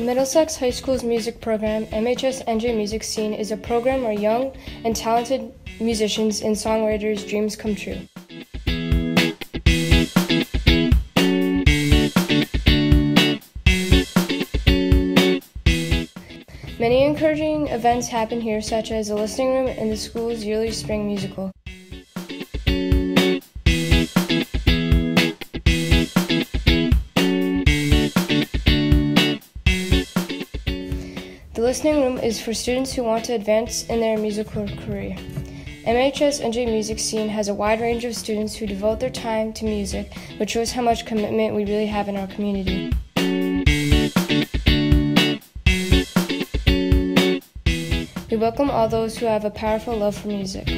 Middlesex High School's music program, MHS NJ Music Scene, is a program where young and talented musicians and songwriters' dreams come true. Many encouraging events happen here, such as the listening room and the school's yearly spring musical. The listening room is for students who want to advance in their musical career. MHS NJ Music Scene has a wide range of students who devote their time to music, which shows how much commitment we really have in our community. We welcome all those who have a powerful love for music.